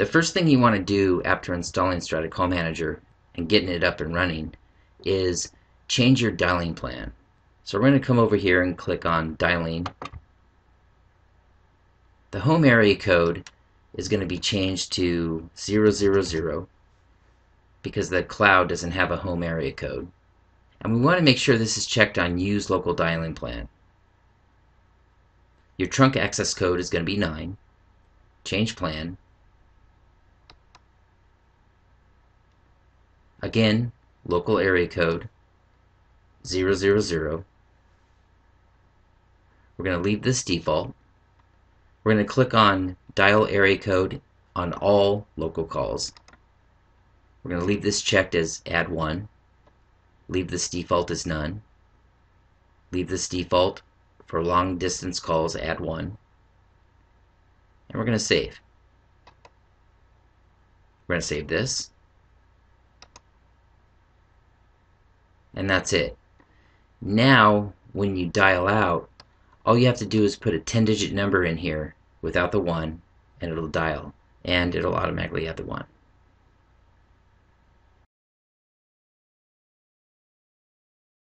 The first thing you want to do after installing Strata Call Manager and getting it up and running is change your dialing plan. So we're going to come over here and click on dialing. The home area code is going to be changed to 000 because the cloud doesn't have a home area code. And we want to make sure this is checked on use local dialing plan. Your trunk access code is going to be 9. Change plan. Again, local area code 000. We're going to leave this default. We're going to click on dial area code on all local calls. We're going to leave this checked as add 1. Leave this default as none. Leave this default for long distance calls, add 1. And we're going to save. We're going to save this. And that's it. Now, when you dial out, all you have to do is put a 10 digit number in here without the 1 and it'll dial and it'll automatically add the 1.